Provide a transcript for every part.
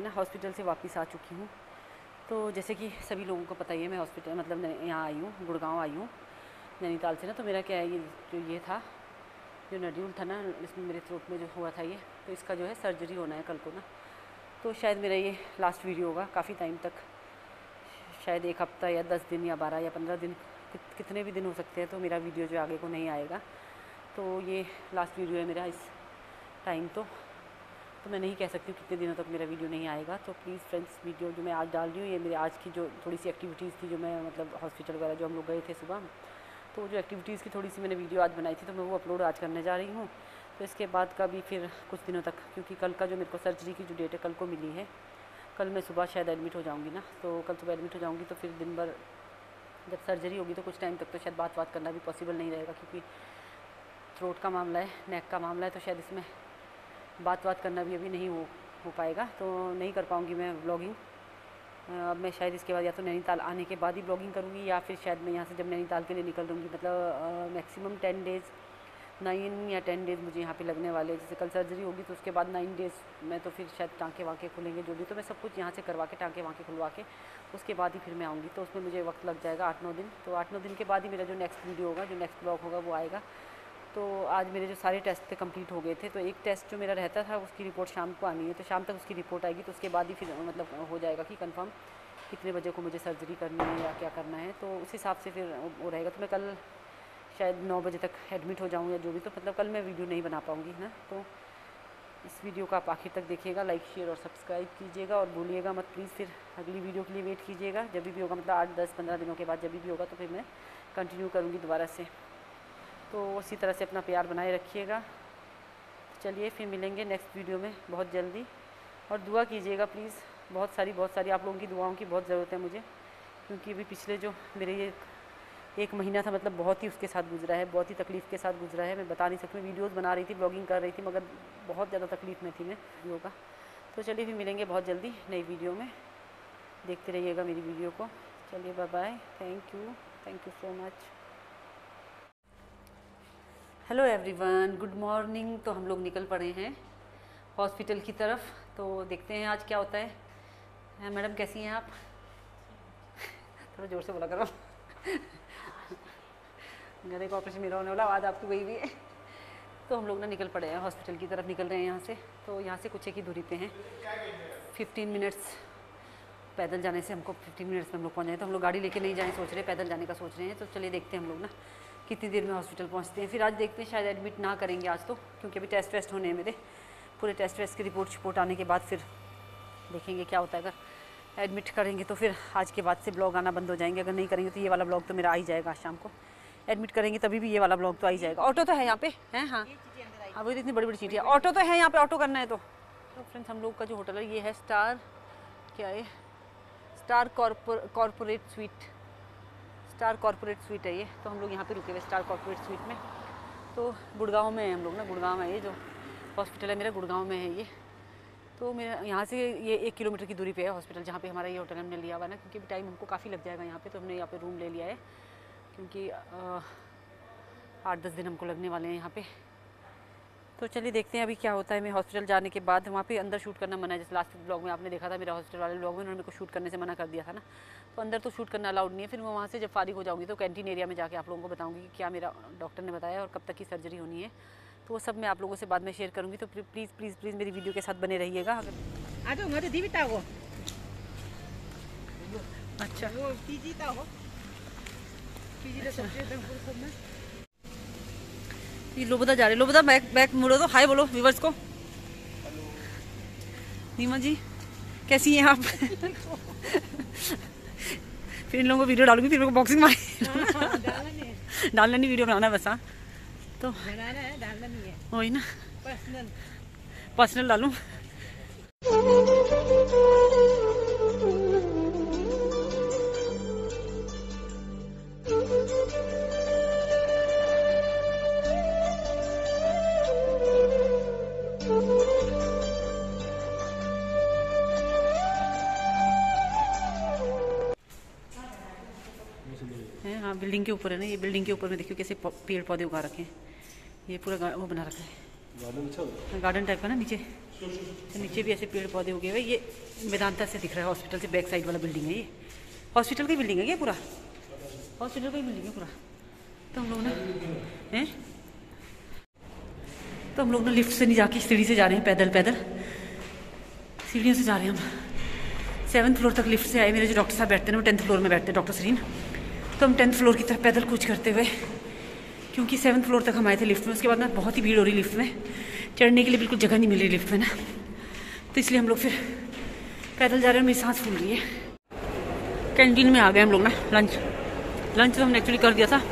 मैं ना हॉस्पिटल से वापस आ चुकी हूँ। तो जैसे कि सभी लोगों को पता ही है, मैं हॉस्पिटल मतलब यहाँ आई हूँ, गुड़गांव आई हूँ, नैनीताल से ना। तो मेरा क्या है, ये जो ये था, जो नड्यूल था ना, इसमें मेरे थ्रोट में जो हुआ था ये तो इसका जो है सर्जरी होना है कल को ना। तो शायद मेरा ये लास्ट वीडियो होगा, काफ़ी टाइम तक। शायद एक हफ़्ता या दस दिन या बारह या पंद्रह दिन कितने भी दिन हो सकते हैं तो मेरा वीडियो जो आगे को नहीं आएगा। तो ये लास्ट वीडियो है मेरा इस टाइम तो। तो मैं नहीं कह सकती कितने दिनों तक मेरा वीडियो नहीं आएगा। तो प्लीज़ फ्रेंड्स वीडियो जो मैं आज डाल रही हूँ, ये मेरे आज की जो थोड़ी सी एक्टिविटीज़ थी जो मैं मतलब हॉस्पिटल वगैरह जो हम लोग गए थे सुबह तो जो एक्टिविटीज़ की थोड़ी सी मैंने वीडियो आज बनाई थी तो मैं वो अपलोड आज करने जा रही हूँ। तो इसके बाद का भी फिर कुछ दिनों तक, क्योंकि कल का जो मेरे को सर्जरी की जो डेट है, कल को मिली है। कल मैं सुबह शायद एडमिट हो जाऊँगी ना तो कल सुबह एडमिट हो जाऊँगी तो फिर दिन भर जब सर्जरी होगी तो कुछ टाइम तक तो शायद बात बात करना भी पॉसिबल नहीं रहेगा, क्योंकि थ्रोट का मामला है नेक का मामला है तो शायद इसमें बात बात करना भी अभी नहीं हो हो पाएगा तो नहीं कर पाऊँगी मैं ब्लॉगिंग अब मैं शायद इसके बाद या तो नैनीताल आने के बाद ही ब्लॉगिंग करूँगी, या फिर शायद मैं यहाँ से जब नैनीताल के लिए निकल दूँगी मतलब मैक्सिमम टेन डेज़ नाइन या टेन डेज़ मुझे यहाँ पे लगने वाले जैसे कल सर्जरी होगी तो उसके बाद नाइन डेज़ में तो फिर शायद टाँके वाँके खुलेंगे, जो भी तो मैं सब कुछ यहाँ से करवा के, टाँके वाँके खुलवा के, उसके बाद ही फिर मैं आऊँगी। तो उसमें मुझे वक्त लग जाएगा आठ नौ दिन तो आठ नौ दिन के बाद ही मेरा जो नेक्स्ट वीडियो होगा, जो नेक्स्ट ब्लॉग होगा, वो आएगा। तो आज मेरे जो सारे टेस्ट थे कंप्लीट हो गए थे तो एक टेस्ट जो मेरा रहता था, उसकी रिपोर्ट शाम को आनी है। तो शाम तक उसकी रिपोर्ट आएगी तो उसके बाद ही फिर मतलब हो जाएगा कि कंफर्म कितने बजे को मुझे सर्जरी करनी है या क्या करना है। तो उस हिसाब से फिर वो रहेगा। तो मैं कल शायद नौ बजे तक एडमिट हो जाऊँ या जो भी तो मतलब कल मैं वीडियो नहीं बना पाऊँगी ना? तो इस वीडियो का आप आखिर तक देखिएगा लाइक शेयर और सब्सक्राइब कीजिएगा और भूलिएगा मत प्लीज़ फिर अगली वीडियो के लिए वेट कीजिएगा। जब भी होगा मतलब आठ, दस, पंद्रह दिनों के बाद जब भी होगा तो फिर मैं कंटिन्यू करूँगी दोबारा से। तो उसी तरह से अपना प्यार बनाए रखिएगा। चलिए फिर मिलेंगे नेक्स्ट वीडियो में बहुत जल्दी। और दुआ कीजिएगा प्लीज़ बहुत सारी बहुत सारी आप लोगों की दुआओं की बहुत ज़रूरत है मुझे। क्योंकि अभी पिछले जो मेरे ये एक महीना था मतलब बहुत ही उसके साथ गुजरा है, बहुत ही तकलीफ़ के साथ गुजरा है। मैं बता नहीं सकती वीडियोज़ बना रही थी ब्लॉगिंग कर रही थी, मगर बहुत ज़्यादा तकलीफ़ में थी मैं वीडियो का। तो चलिए फिर मिलेंगे बहुत जल्दी नई वीडियो में। देखते रहिएगा मेरी वीडियो को। चलिए bye bye thank you thank you so much hello everyone good morning तो हम लोग निकल पड़े हैं हॉस्पिटल की तरफ़। तो देखते हैं आज क्या होता है। मैडम, कैसी हैं आप? थोड़ा ज़ोर से बोला करो। गले का ऑपरेशन मेरा होने वाला आवाज़ आपकी वही भी है। तो हम लोग ना निकल पड़े हैं हॉस्पिटल की तरफ़, निकल रहे हैं यहाँ से। तो यहाँ से कुछ एक ही दूरी पे हैं। फिफ्टीन मिनट्स पैदल जाने से हमको फिफ्टीन मिनट्स में हम लोग पहुँच जाए। तो हम लोग गाड़ी लेके नहीं जाए, सोच रहे पैदल जाने का सोच रहे हैं। तो चलिए देखते हैं हम लोग ना। कितनी देर में हॉस्पिटल पहुँचते हैं? फिर आज देखते हैं शायद एडमिट ना करेंगे आज तो क्योंकि अभी टेस्ट वेस्ट होने हैं मेरे। पूरे टेस्ट वेस्ट की रिपोर्ट शिपोर्ट आने के बाद फिर देखेंगे क्या होता है। अगर एडमिट करेंगे तो फिर आज के बाद से ब्लॉग आना बंद हो जाएँगे। अगर नहीं करेंगे तो ये वाला ब्लॉग तो मेरा आ ही जाएगा शाम को। एडमिट करेंगे तभी भी ये वाला ब्लॉग तो आ ही जाएगा। ऑटो तो है यहाँ पे है? हाँ। हाँ वो इतनी बड़ी बड़ी है। ऑटो तो है यहाँ पे ऑटो करना है तो। तो फ्रेंड्स हम लोग का जो होटल है ये है स्टार क्या है? Star corporate suite star corporate suite है ये तो हम लोग यहाँ पे रुके हुए स्टार कॉरपोरेट स्वीट में। तो गुड़गांव में है हम लोग ना, गुड़गांव है ये जो हॉस्पिटल है, मेरा गुड़गांव में है ये। तो मेरा, यहाँ से ये एक किलोमीटर की दूरी पे है हॉस्पिटल जहाँ पे हमारा ये होटल हमने लिया हुआ ना, क्योंकि टाइम हमको काफ़ी लग जाएगा यहाँ पर तो हमने यहाँ पर रूम ले लिया है। क्योंकि आठ दस दिन हमको लगने वाले हैं यहाँ पे। तो चलिए देखते हैं अभी क्या होता है। मैं हॉस्पिटल जाने के बाद वहाँ पे अंदर शूट करना मना है। जैसे लास्ट ब्लॉग में आपने देखा था मेरा हॉस्पिटल वाले ब्लॉग में उन्होंने मेरे को शूट करने से मना कर दिया था ना। तो अंदर तो शूट करना अलाउड नहीं है। फिर मैं वहाँ से जब फारिग हो जाऊँगी तो कैंटीन एरिया में जाके आप लोगों को बताऊँगी कि क्या मेरा डॉक्टर ने बताया और कब तक की सर्जरी होनी है। तो वो सब मैं आप लोगों से बाद में शेयर करूँगी। तो प्लीज़ प्लीज़ प्लीज़ मेरी वीडियो के साथ बने रहिएगा। अगर आ जाओ अच्छा। ये लोबदा जा रहे लोबदा बैक बैक मुड़ो तो। हाय बोलो व्यूवर्स को। नीमा जी कैसी हैं आप? फिर इन लोगों को वीडियो डालूँगी फिर मेरे को बॉक्सिंग मार डालना नहीं वीडियो बनाना बस हाँ। तो बनाना है डालना नहीं है। वही ना। पर्सनल डालूँ। बिल्डिंग के ऊपर है ना ये बिल्डिंग के ऊपर में देखियो कैसे पेड़ पौधे उगा रखे हैं। ये पूरा वो बना रखा है। गार्डन टाइप का ना नीचे। तो नीचे भी ऐसे पेड़ पौधे उगे हुए ये वेदांता से दिख रहा है हॉस्पिटल से बैक साइड वाला बिल्डिंग है ये। हॉस्पिटल की बिल्डिंग है ये पूरा? हॉस्पिटल की बिल्डिंग है पूरा। तो हम लोग ना हैं? तो हम लोग ना लिफ्ट से नहीं जाके सीढ़ी से जा रहे हैं पैदल पैदल। सीढ़ियों से जा रहे हैं हम। सेवन्थ फ्लोर तक लिफ्ट से आए मेरे जो डॉक्टर साहब बैठते हैं वो टेंथ फ्लोर में बैठते हैं डॉक्टर सरीन तो हम टेंथ फ्लोर की तरफ़ पैदल कूच करते हुए, क्योंकि सेवन्थ फ्लोर तक हम आए थे लिफ्ट में, उसके बाद ना बहुत ही भीड़ हो रही लिफ्ट में। चढ़ने के लिए बिल्कुल जगह नहीं मिल रही लिफ्ट में ना। तो इसलिए हम लोग फिर पैदल जा रहे हैं, मेरी सांस फूल रही है। कैंटीन में आ गए हम लोग ना, लंच। लंच तो हमने एक्चुअली कर दिया था।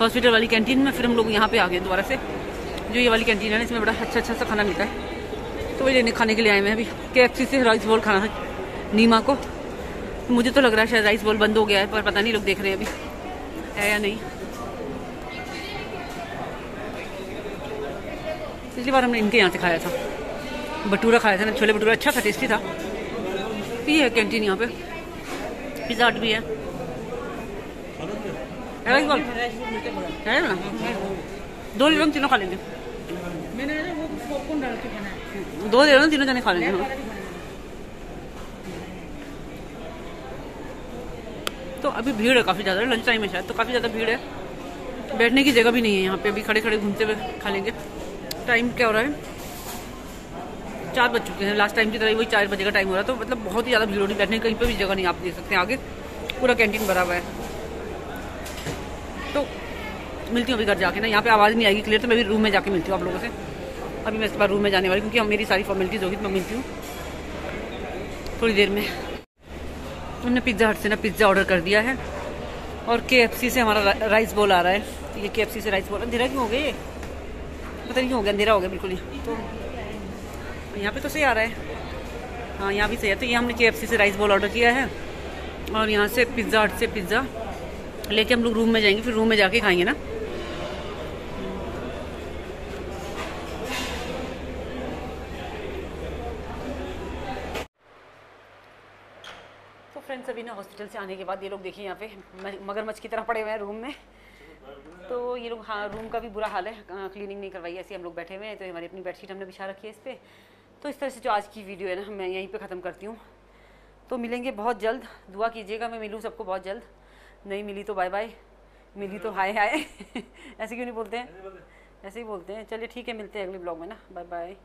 हॉस्पिटल वाली कैंटीन में फिर हम लोग यहाँ पे आ गए दोबारा से। जो ये वाली कैंटीन है ना, इसमें बड़ा अच्छा अच्छा सा खाना मिलता है। तो वही लेने खाने के लिए आए हैं अभी। के से राइस बॉल खाना था, नीमा को। मुझे तो लग रहा है शायद राइस बॉल बंद हो गया है पर पता नहीं लोग देख रहे हैं अभी। है या नहीं? पिछली बार हमने इनके यहाँ से खाया था। भटूरा खाया था ना छोले भटूरा अच्छा था टेस्टी था। ये है कैंटीन यहाँ पे। पिज़्ज़ा हट भी है। राइस बॉल है ना? दो लीटर हम तीनों खा लेंगे। मैंने वो पॉपकॉर्न डाल के बनाया। दो दे तीनों जने खा लेंगे। तो अभी भीड़ है काफ़ी ज़्यादा लंच टाइम है शायद तो काफ़ी ज़्यादा भीड़ है। बैठने की जगह भी नहीं है यहाँ पे, अभी खड़े खड़े घूमते हुए खा लेंगे। टाइम क्या हो रहा है? चार बज चुके हैं लास्ट टाइम की तरह वही चार बजे का टाइम हो रहा है तो मतलब बहुत ही ज़्यादा भीड़ हो रही बैठने कहीं पर भी जगह नहीं आप देख सकते हैं आगे। पूरा कैंटीन भरा हुआ है। तो मिलती हूँ अभी घर जाके ना, यहाँ पे आवाज़ नहीं आएगी क्लियर तो मैं भी रूम में जाके मिलती हूँ आप लोगों से। अभी मैं इसके बाद रूम में जाने वाली क्योंकि मेरी सारी फॉर्मेलिटीज़ होगी तो मैं मिलती हूँ। थोड़ी देर में। हमने पिज़्ज़ा हट से ना पिज़्ज़ा ऑर्डर कर दिया है। और के से हमारा राइस बॉल आ रहा है। ये के से राइस बॉल अंधेरा क्यों हो गया ये? पता नहीं हो गया, अंधेरा हो गया बिल्कुल ही। तो यहाँ पे तो सही आ रहा है। हाँ यहाँ भी सही है। तो ये हमने के से राइस बॉल ऑर्डर किया है। और यहाँ से पिज़्ज़ा हट से पिज़्ज़ा लेके हम लोग रूम में जाएँगे, फिर रूम में जाके खाएँगे ना फ्रेंड्स अभी ना हॉस्पिटल से आने के बाद ये लोग देखिए यहाँ पे मगरमच्छ की तरह पड़े हुए हैं रूम में। तो ये लोग हाँ रूम का भी बुरा हाल है क्लीनिंग नहीं करवाई ऐसे हम लोग बैठे हुए हैं तो हमारी अपनी बेडशीट हमने बिछा रखी है इस पर तो इस तरह से जो आज की वीडियो है ना, मैं यहीं पर ख़त्म करती हूँ। तो मिलेंगे बहुत जल्द, दुआ कीजिएगा, मैं मिलूँ सबको बहुत जल्द। नहीं मिली तो बाय बाय मिली तो हाय हाय। ऐसे क्यों नहीं बोलते हैं? ऐसे ही बोलते हैं। चलिए ठीक है, मिलते हैं अगले ब्लॉग में ना। Bye bye